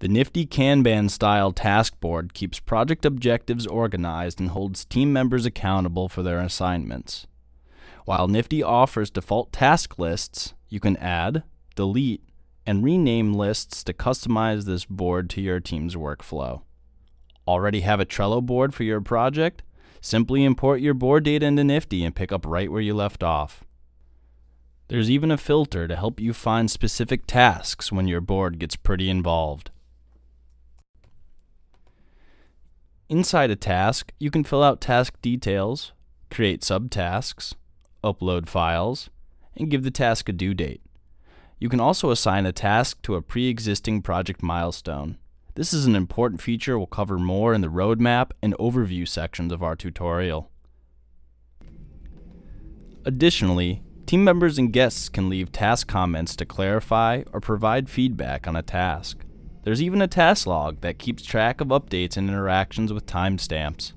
The nifty Kanban style task board keeps project objectives organized and holds team members accountable for their assignments. While Nifty offers default task lists, you can add, delete, and rename lists to customize this board to your team's workflow. Already have a Trello board for your project? Simply import your board data into Nifty and pick up right where you left off. There's even a filter to help you find specific tasks when your board gets pretty involved. Inside a task, you can fill out task details, create subtasks, upload files, and give the task a due date. You can also assign a task to a pre-existing project milestone. This is an important feature we'll cover more in the roadmap and overview sections of our tutorial. Additionally, team members and guests can leave task comments to clarify or provide feedback on a task. There's even a task log that keeps track of updates and interactions with timestamps.